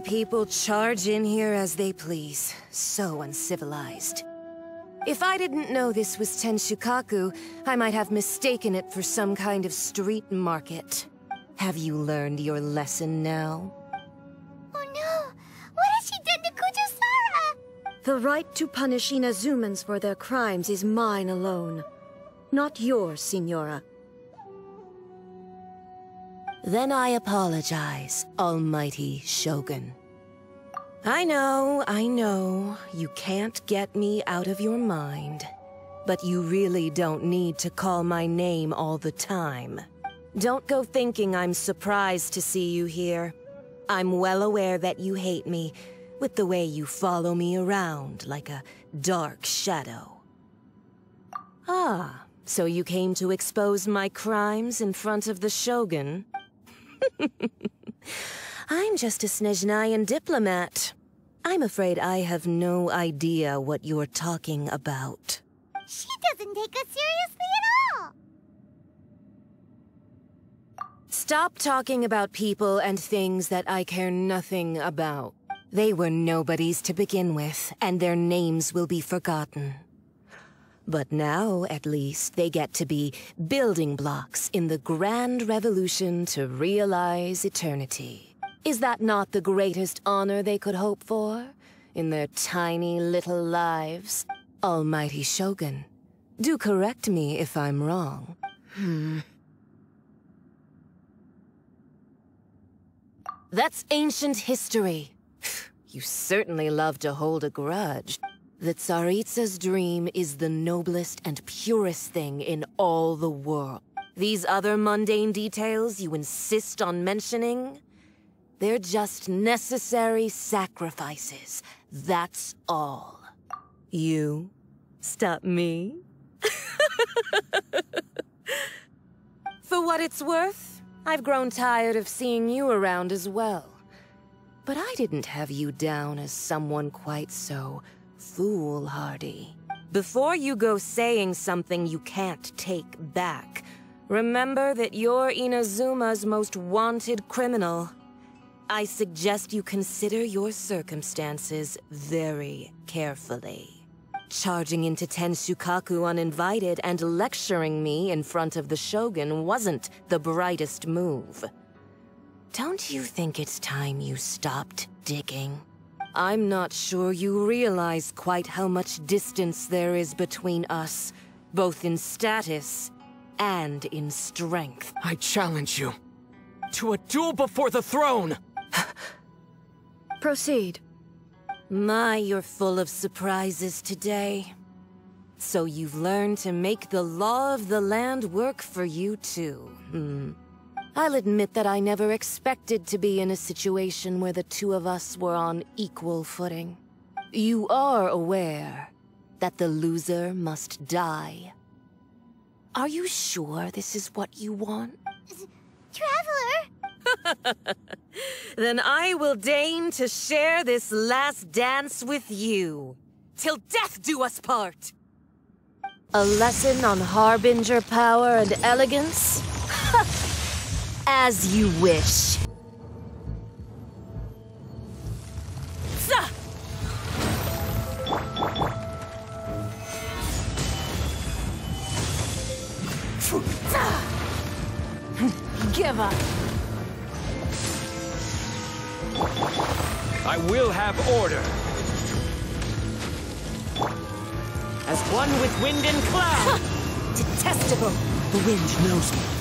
people charge in here as they please. So uncivilized. If I didn't know this was Tenshukaku, I might have mistaken it for some kind of street market. Have you learned your lesson now? Oh no! What has she done to Kujou Sara? The right to punish Inazumans for their crimes is mine alone. Not yours, Signora. Then I apologize, Almighty Shogun. I know, I know, you can't get me out of your mind. But you really don't need to call my name all the time. Don't go thinking I'm surprised to see you here. I'm well aware that you hate me, with the way you follow me around like a dark shadow. Ah, so you came to expose my crimes in front of the Shogun? I'm just a Snezhnayan diplomat. I'm afraid I have no idea what you're talking about. She doesn't take us seriously at all! Stop talking about people and things that I care nothing about. They were nobodies to begin with, and their names will be forgotten. But now, at least, they get to be building blocks in the grand revolution to realize eternity. Is that not the greatest honor they could hope for? In their tiny little lives? Almighty Shogun, do correct me if I'm wrong. Hmm. That's ancient history. You certainly love to hold a grudge. The Tsaritsa's dream is the noblest and purest thing in all the world. These other mundane details you insist on mentioning? They're just necessary sacrifices. That's all. You stop me? For what it's worth, I've grown tired of seeing you around as well. But I didn't have you down as someone quite so foolhardy. Before you go saying something you can't take back, remember that you're Inazuma's most wanted criminal. I suggest you consider your circumstances very carefully. Charging into Tenshukaku uninvited and lecturing me in front of the Shogun wasn't the brightest move. Don't you think it's time you stopped digging? I'm not sure you realize quite how much distance there is between us, both in status and in strength. I challenge you to a duel before the throne! Proceed. My, you're full of surprises today. So you've learned to make the law of the land work for you too, hmm. I'll admit that I never expected to be in a situation where the two of us were on equal footing. You are aware that the loser must die. Are you sure this is what you want? Traveler! then I will deign to share this last dance with you. Till death do us part! A lesson on Harbinger power and elegance? As you wish. Give up. I will have order. As one with wind and cloud. Detestable. The wind knows me.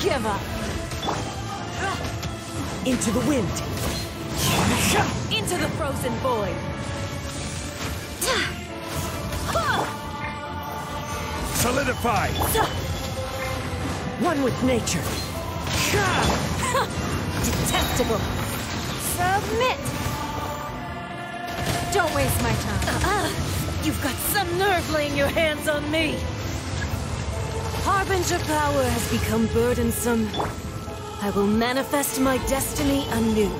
Give up. Into the wind. Into the frozen void. Solidify. One with nature. Detestable. Submit! Don't waste my time. Uh-uh. You've got some nerve laying your hands on me. Harbinger power has become burdensome. I will manifest my destiny anew.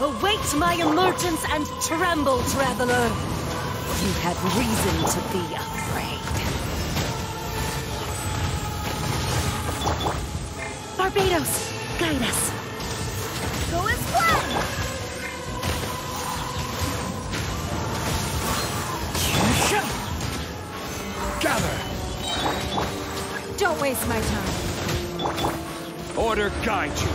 Await my emergence and tremble, traveler. You had reason to be afraid. Barbatos, guide us. Go as planned! Gather! Don't waste my time. Order guide you.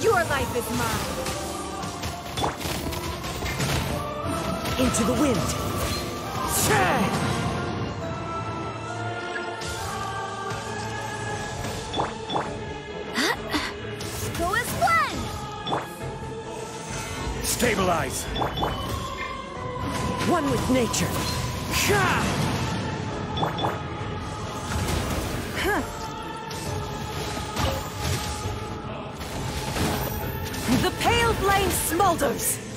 Your life is mine. Into the wind. Go as planned! Stabilize. One with nature. The pale flame smolders.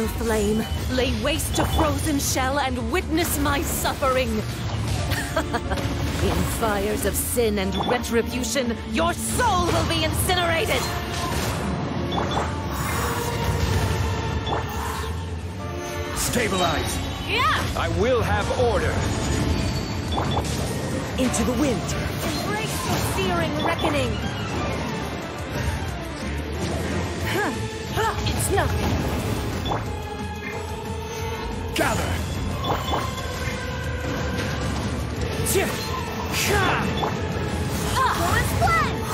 Pale flame, lay waste to frozen shell and witness my suffering. In fires of sin and retribution, your soul will be incinerated! Stabilize. Yeah! I will have order. Into the wind. Embrace the searing reckoning! It's nothing. Gather. Go as planned!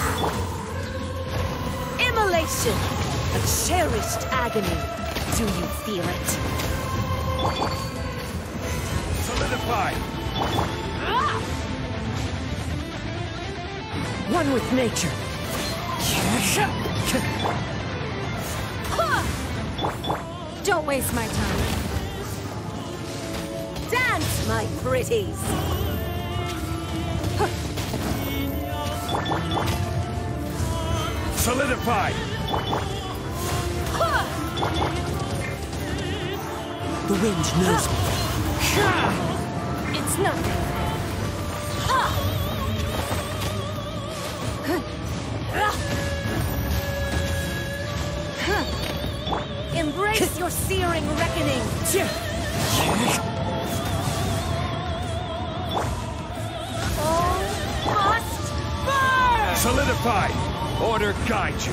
Immolation! A cherished agony. Do you feel it? Solidify. Ah! One with nature. Don't waste my time. Dance, my pretties! Solidify. The wind knows me. It's nothing. Embrace your searing reckoning! All must burn! Solidify. Order guide you.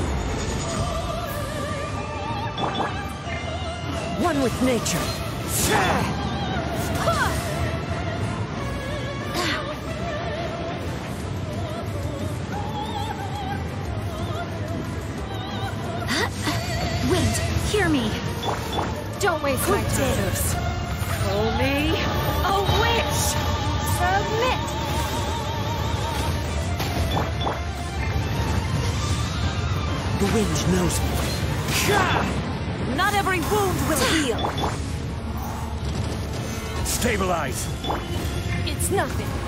One with nature. Don't waste my time. Call me a witch. Submit. The wind knows me. Not every wound will heal. Stabilize. It's nothing.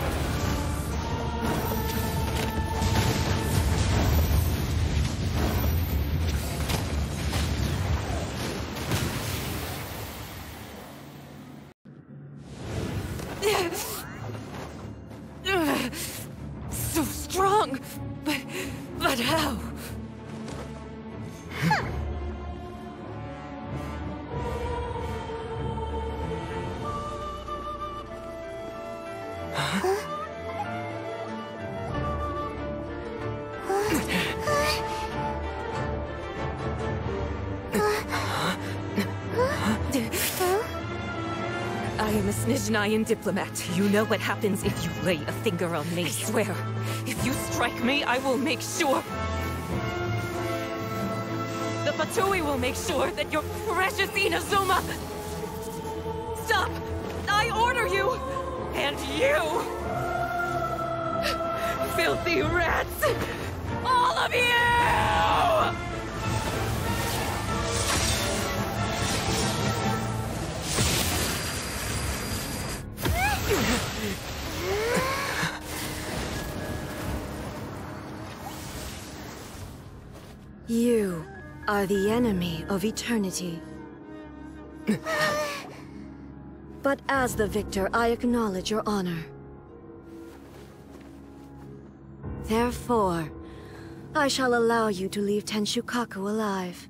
I am a Snezhnayan diplomat. You know what happens if you lay a finger on me. I swear, if you strike me, I will make sure... The Fatui will make sure that your precious Inazuma... Stop! I order you! And you! Filthy rats! All of you! You are the enemy of eternity. but as the victor, I acknowledge your honor. Therefore, I shall allow you to leave Tenshukaku alive.